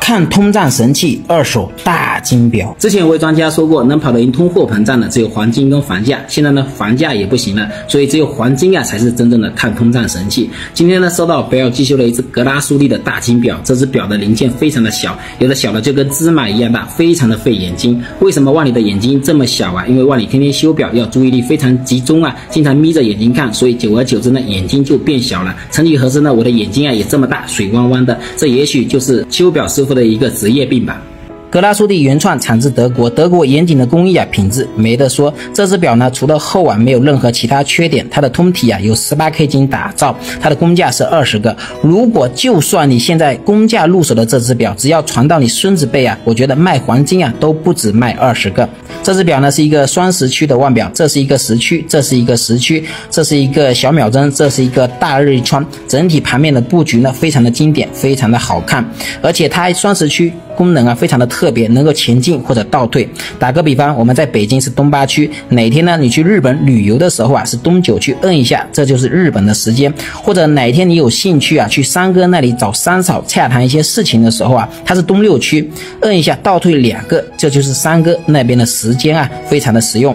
看通胀神器，二手大金表。之前有位专家说过，能跑得赢通货膨胀的只有黄金跟房价。现在呢，房价也不行了，所以只有黄金啊才是真正的看通胀神器。今天呢，收到北尔寄修了一只格拉苏蒂的大金表，这只表的零件非常的小，有的小的就跟芝麻一样大，非常的费眼睛。为什么万里的眼睛这么小啊？因为万里天天修表，要注意力非常集中啊，经常眯着眼睛看，所以久而久之呢，眼睛就变小了。曾几何时呢，我的眼睛啊也这么大，水汪汪的。这也许就是修表师傅。的一个职业病吧。格拉苏蒂原创产自德国，德国严谨的工艺啊，品质没得说。这只表呢，除了厚啊，没有任何其他缺点。它的通体啊，由十八 K 金打造，它的工价是二十个。如果就算你现在工价入手的这只表，只要传到你孙子辈啊，我觉得卖黄金啊都不止卖二十个。这只表呢是一个双时区的腕表，这是一个时区，这是一个时区，这是一个小秒针，这是一个大日穿。整体盘面的布局呢，非常的经典，非常的好看，而且它双时区。功能啊，非常的特特别，能够前进或者倒退。打个比方，我们在北京是东八区，哪天呢你去日本旅游的时候啊，是东九区，摁一下，这就是日本的时间。或者哪天你有兴趣啊，去三哥那里找三嫂洽谈一些事情的时候啊，他是东六区，摁一下倒退两个，这就是三哥那边的时间啊，非常的实用。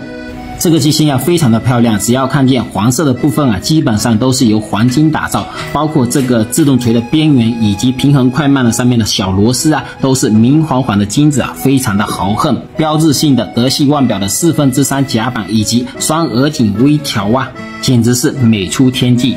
这个机芯啊，非常的漂亮。只要看见黄色的部分啊，基本上都是由黄金打造。包括这个自动锤的边缘以及平衡快慢的上面的小螺丝啊，都是明晃晃的金子啊，非常的豪横。标志性的德系腕表的四分之三夹板以及双鹅颈微调啊，简直是美出天际。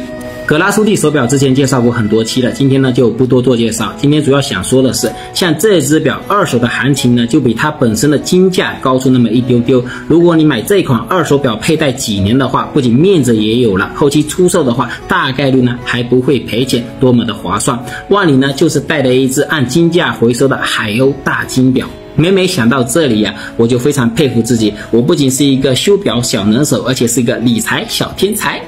格拉苏蒂手表之前介绍过很多期了，今天呢就不多做介绍。今天主要想说的是，像这只表二手的行情呢，就比它本身的金价高出那么一丢丢。如果你买这款二手表佩戴几年的话，不仅面子也有了，后期出售的话，大概率呢还不会赔钱，多么的划算！万里呢就是带了一只按金价回收的海鸥大金表。每每想到这里呀，我就非常佩服自己，我不仅是一个修表小能手，而且是一个理财小天才。